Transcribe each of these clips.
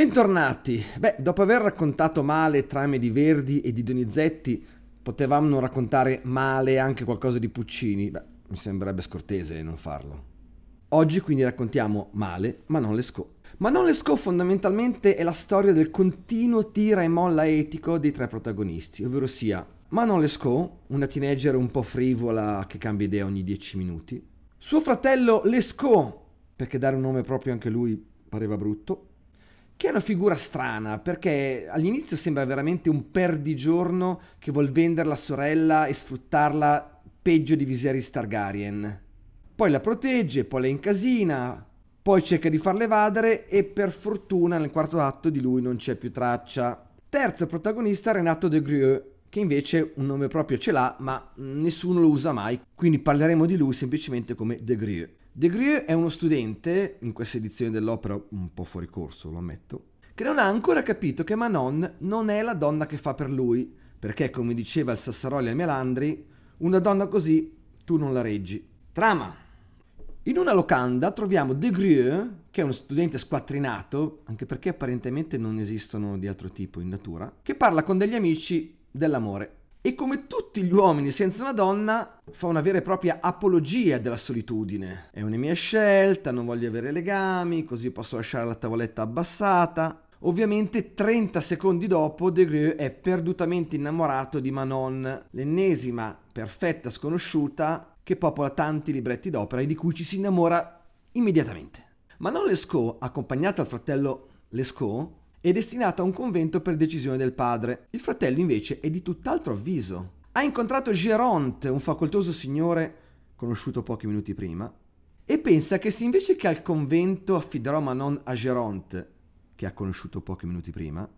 Bentornati! Beh, dopo aver raccontato male trame di Verdi e di Donizetti, potevamo non raccontare male anche qualcosa di Puccini. Beh, mi sembrerebbe scortese non farlo. Oggi quindi raccontiamo male, ma non Lescaut. Ma non Lescaut fondamentalmente è la storia del continuo tira e molla etico dei tre protagonisti, ovvero sia Manon Lescaut, una teenager un po' frivola che cambia idea ogni dieci minuti, suo fratello Lescaut, perché dare un nome proprio anche lui pareva brutto, che è una figura strana perché all'inizio sembra veramente un perdigiorno che vuol vendere la sorella e sfruttarla peggio di Viserys Targaryen. Poi la protegge, poi la incasina, poi cerca di farla evadere e per fortuna nel quarto atto di lui non c'è più traccia. Terzo protagonista Renato de Grieux, che invece un nome proprio ce l'ha, ma nessuno lo usa mai, quindi parleremo di lui semplicemente come de Grieux. De Grieux è uno studente, in questa edizione dell'opera un po' fuori corso, lo ammetto, che non ha ancora capito che Manon non è la donna che fa per lui, perché come diceva il Sassaroli al Melandri, una donna così tu non la reggi. Trama. In una locanda troviamo De Grieux, che è uno studente squattrinato, anche perché apparentemente non esistono di altro tipo in natura, che parla con degli amici dell'amore. E come tutti gli uomini senza una donna, fa una vera e propria apologia della solitudine. È una mia scelta, non voglio avere legami, così posso lasciare la tavoletta abbassata. Ovviamente 30 secondi dopo De Grieux è perdutamente innamorato di Manon, l'ennesima perfetta sconosciuta che popola tanti libretti d'opera e di cui ci si innamora immediatamente. Manon Lescaut, accompagnata al fratello Lescaut, è destinato a un convento per decisione del padre. Il fratello invece è di tutt'altro avviso. Ha incontrato Geronte, un facoltoso signore conosciuto pochi minuti prima, e pensa che se invece che al convento affiderò Manon a Geronte, che ha conosciuto pochi minuti prima,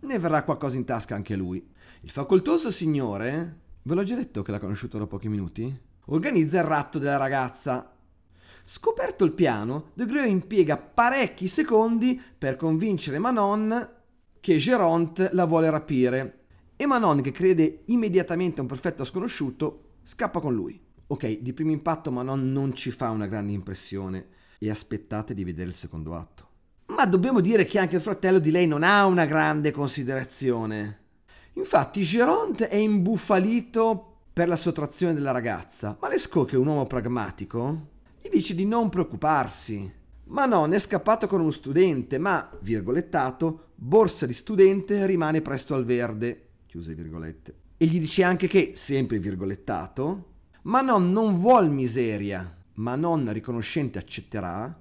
ne verrà qualcosa in tasca anche a lui. Il facoltoso signore, ve l'ho già detto che l'ha conosciuto da pochi minuti, organizza il ratto della ragazza Scoperto il piano, De Grieux impiega parecchi secondi per convincere Manon che Geronte la vuole rapire e Manon, che crede immediatamente a un perfetto sconosciuto, scappa con lui. Ok, di primo impatto Manon non ci fa una grande impressione e aspettate di vedere il secondo atto. Ma dobbiamo dire che anche il fratello di lei non ha una grande considerazione. Infatti Geronte è imbufalito per la sottrazione della ragazza, ma Lescaut, che è un uomo pragmatico, gli dice di non preoccuparsi. Ma non è scappato con uno studente, ma, virgolettato, borsa di studente rimane presto al verde, chiuse virgolette. E gli dice anche che, sempre virgolettato, Manon non vuol miseria, ma non riconoscente accetterà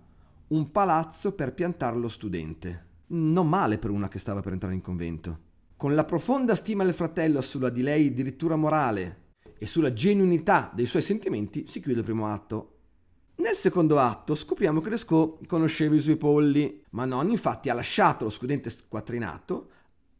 un palazzo per piantare lo studente. Non male per una che stava per entrare in convento. Con la profonda stima del fratello sulla di lei dirittura morale e sulla genuinità dei suoi sentimenti si chiude il primo atto nel secondo atto scopriamo che Lescaut conosceva i suoi polli, ma non infatti ha lasciato lo studente squattrinato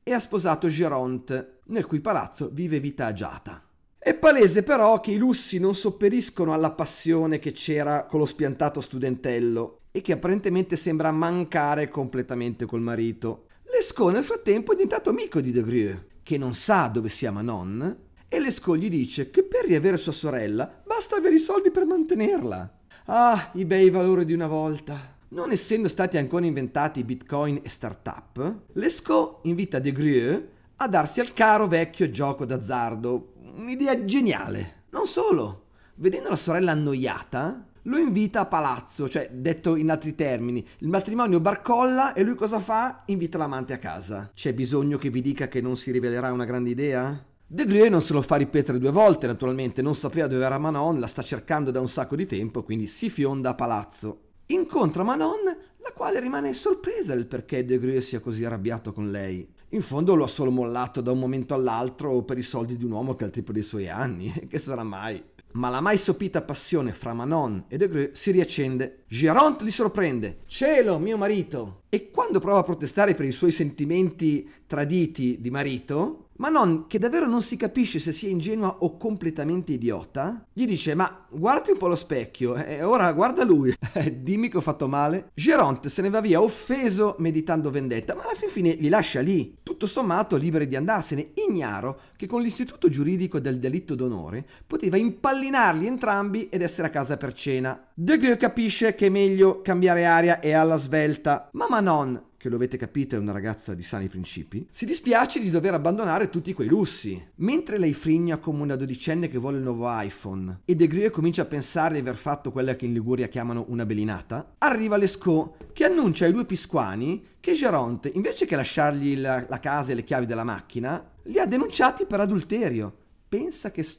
e ha sposato Geronte, nel cui palazzo vive vita agiata. È palese però che i lussi non sopperiscono alla passione che c'era con lo spiantato studentello e che apparentemente sembra mancare completamente col marito. Lescaut nel frattempo è diventato amico di De Grieux, che non sa dove sia Manon, e Lescaut gli dice che per riavere sua sorella basta avere i soldi per mantenerla. Ah, i bei valori di una volta. Non essendo stati ancora inventati bitcoin e startup, Lescaut invita De Grieux a darsi al caro vecchio gioco d'azzardo. Un'idea geniale. Non solo. Vedendo la sorella annoiata, lo invita a palazzo, cioè detto in altri termini, il matrimonio barcolla e lui cosa fa? Invita l'amante a casa. C'è bisogno che vi dica che non si rivelerà una grande idea? De Grieux non se lo fa ripetere due volte, naturalmente, non sapeva dove era Manon, la sta cercando da un sacco di tempo, quindi si fionda a palazzo. Incontra Manon, la quale rimane sorpresa del perché De Grieux sia così arrabbiato con lei. In fondo lo ha solo mollato da un momento all'altro per i soldi di un uomo che ha il tipo dei suoi anni, che sarà mai. Ma la mai sopita passione fra Manon e De Grieux si riaccende. Geronte li sorprende. Cielo, mio marito! E quando prova a protestare per i suoi sentimenti traditi di marito, ma non che davvero non si capisce se sia ingenua o completamente idiota, gli dice ma guardati un po' allo specchio e ora guarda lui, dimmi che ho fatto male. Geronte se ne va via offeso meditando vendetta, ma alla fin fine li lascia lì, tutto sommato liberi di andarsene, ignaro che con l'istituto giuridico del delitto d'onore poteva impallinarli entrambi ed essere a casa per cena. De Gueux capisce che è meglio cambiare aria e alla svelta, ma Manon che lo avete capito è una ragazza di sani principi, si dispiace di dover abbandonare tutti quei lussi. Mentre lei frigna come una dodicenne che vuole il nuovo iPhone e De Grie comincia a pensare di aver fatto quella che in Liguria chiamano una belinata, arriva Lescaut che annuncia ai due pisquani che Geronte, invece che lasciargli la, la casa e le chiavi della macchina, li ha denunciati per adulterio. Pensa che... St-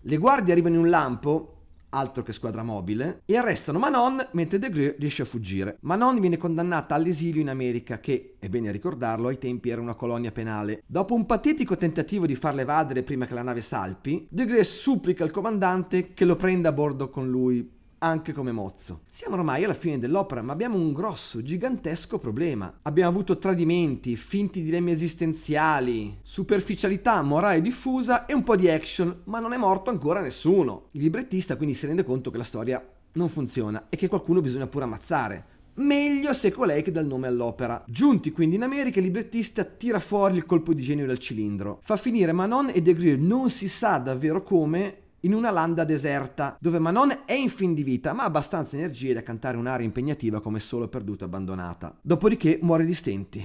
le guardie arrivano in un lampo altro che squadra mobile, e arrestano Manon mentre De Greux riesce a fuggire. Manon viene condannata all'esilio in America che, è bene ricordarlo, ai tempi era una colonia penale. Dopo un patetico tentativo di farla evadere prima che la nave salpi, De Greux supplica il comandante che lo prenda a bordo con lui anche come mozzo. Siamo ormai alla fine dell'opera, ma abbiamo un grosso, gigantesco problema. Abbiamo avuto tradimenti, finti dilemmi esistenziali, superficialità, morale diffusa e un po' di action, ma non è morto ancora nessuno. Il librettista quindi si rende conto che la storia non funziona e che qualcuno bisogna pure ammazzare. Meglio se colei che dà il nome all'opera. Giunti quindi in America, il librettista tira fuori il colpo di genio dal cilindro. Fa finire Manon e De Grieux non si sa davvero come in una landa deserta, dove Manon è in fin di vita, ma ha abbastanza energie da cantare un'aria impegnativa come solo perduta abbandonata. Dopodiché muore di stenti,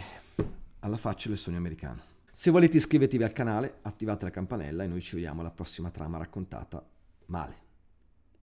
alla faccia del sogno americano. Se volete iscrivetevi al canale, attivate la campanella e noi ci vediamo alla prossima trama raccontata male.